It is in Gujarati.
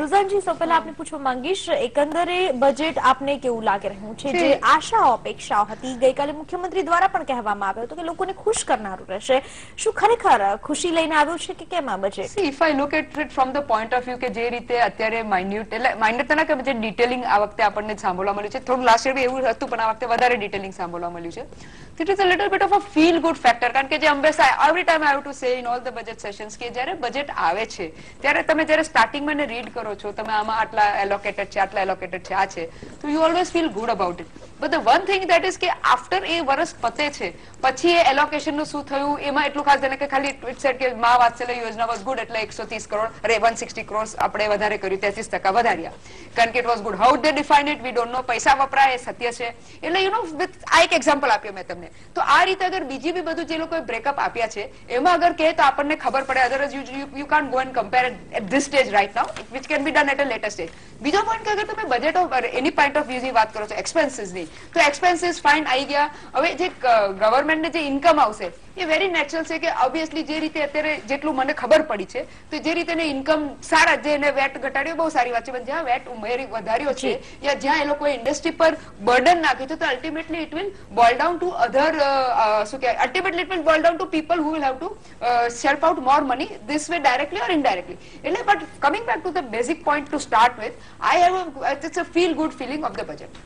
રુઝાનજી સૌ પહેલા આપને પૂછવા માંગીશ એકંદરે બજેટ આપને કેવું લાગી રહ્યું છે? જે. આશાઓ અપેક્ષાઓ હતી ગઈકાલે મુખ્યમંત્રી દ્વારા પણ કહેવામાં આવ્યું હતું કે લોકોને ખુશ કરનારું રહેશે. શું ખરેખર ખુશી લઈને આવ્યું છે કે કેમ આ budget if I look at it from the point of view કે જે રીતે અત્યારે માઇન્યુટ એટલે માઇન્યુટ ના કે જે ડિટેલિંગ આ વખતે આપણને સાંભળવા મળ્યું છે. થોડું લાસ્ટ યર એવું હતું પણ આ વખતે વધારે ડિટેલિંગ સાંભળવા મળ્યું છે. It is a little bit of a feel good factor કારણ કે જે અંબેસા every time I to say in all the budget sessions કે જ્યારે બજેટ આવે છે ત્યારે તમે જ્યારે સ્ટાર્ટિંગમાં રીડ કરો છો? તમે આમાં આટલા એલોકેટેડ છે, આટલા એલોકેટેડ છે, આ છે. તો you always feel good about it but the one thing that is કે આફ્ટર એ વર્ષ પતે છે, પછી એ એલોકેશનનું શું થયું, એમાં એટલું ખાસ જાણે કે ખાલી ઇટ સેટ કે મા વાત્સલ્ય યોજના વોઝ ગુડ એટલે એકસો ત્રીસ કરોડ, અરે વન સિક્સટી કરોડ આપણે વધારે કર્યું, તેત્રીસ ટકા વધાર્યા. કારણ કે it was good how they define it we don't know પૈસા વપરાય, એ સત્ય છે. એટલે યુ નો વિથ આ એક એક્ઝામ્પલ આપ્યો મેં તમને. તો આ રીતે અગર બીજી બી બધું જે લોકોએ બ્રેકઅપ આપ્યા છે, એમાં અગર કહે તો આપણને ખબર પડે otherwise you you can't go and compare at this stage right now which can be done at a later stage બીજો પોઈન્ટ કે અગર તમે budget of any point of વ્યૂની વાત કરો છો એક્સપેન્સીસની તો એક્સપેન્સીસ ફાઇન આવી ગયા. હવે જે ગવર્મેન્ટને જે ઇન્કમ આવશે એ વેરી નેચરલ છે કે ઓબ્વિયસલી જે રીતે અત્યારે જેટલું મને ખબર પડી છે તો જે રીતે ઇન્કમ સારા જે એને વેટ ઘટાડ્યો બહુ સારી વાત છે. પણ જ્યાં વેટ ઉમેરી વધાર્યો છે યા જ્યાં એ લોકોએ ઇન્ડસ્ટ્રી પર બર્ડન નાખ્યું છે તો ultimately it will boil down to other શું કહેવાય ultimately it will boil down to people who will have to shell out more money this way directly or indirectly એટલે but coming back to the basic point to start with I have it's a feel good feeling of the budget